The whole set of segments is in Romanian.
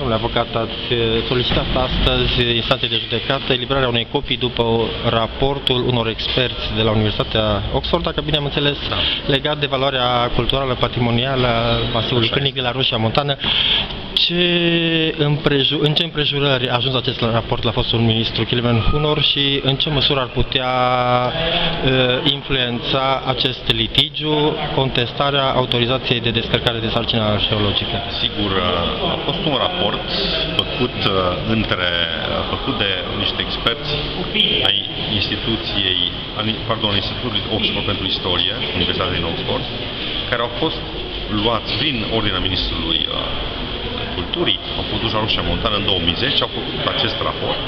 Domnule avocat, ați solicitat astăzi instanței de judecată eliberarea unei copii după raportul unor experți de la Universitatea Oxford, dacă bine am înțeles, da. legat de valoarea culturală patrimonială a masivului clinic de la Roșia Montană. Ce împreju- în ce împrejurări a ajuns acest raport la fostul ministru Chilimen Hunor și în ce măsură ar putea uh, influența acest litigiu, contestarea autorizației de descărcare de sarcină arheologică? Sigur, a fost un raport făcut între făcut de niște experți ai instituției, pardon, Institutului Oxford pentru Istorie, Universitatea din Oxford, care au fost luați prin ordinea Ministrului Culturii, au fost duși la Roșia Montană în 2010, au făcut acest raport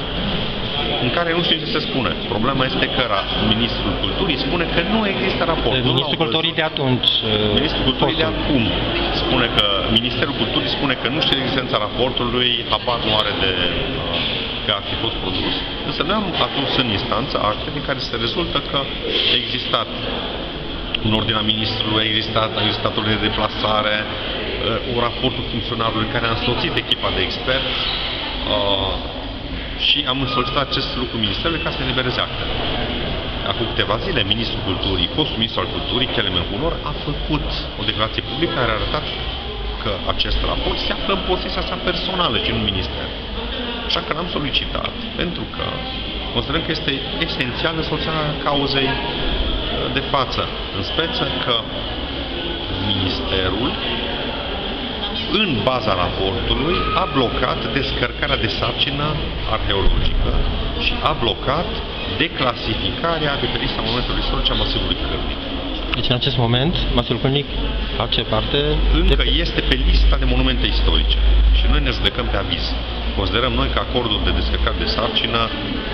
în care nu știu ce se spune. Problema este că Ministrul Culturii spune că nu există raport. Ministrul Culturii de atunci. Ministrul Culturii de acum spune că Ministerul Culturii spune că nu știe existența raportului, habar nu are de că ar fi fost produs. Însă noi am adus în instanță acte din care se rezultă că a existat în ordinea ministrului, a existat, a existat ordine de deplasare, un raportul funcționarului care a însoțit echipa de experți, și am solicitat acest lucru Ministerului ca să ne libereze actele. Acum câteva zile, Ministrul Culturii, fostul Ministru al Culturii, Kelemen Hunor, a făcut o declarație publică care a arătat că acest raport se află în posesia sa personală și în minister. Așa că l-am solicitat, pentru că considerăm că este esențială soluționarea cauzei uh, de față, în speță că Ministerul în baza raportului, a blocat descărcarea de sarcină arheologică și a blocat declasificarea de pe lista monumentului istorice a masivului Cârnic. Deci în acest moment, masivul Cârnic face parte... Încă de... este pe lista de monumente istorice și noi ne judecăm pe aviz. Considerăm noi că acordul de descărcare de sarcină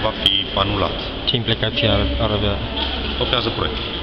va fi anulat. Ce implicații ar, ar avea? Stopează proiectul.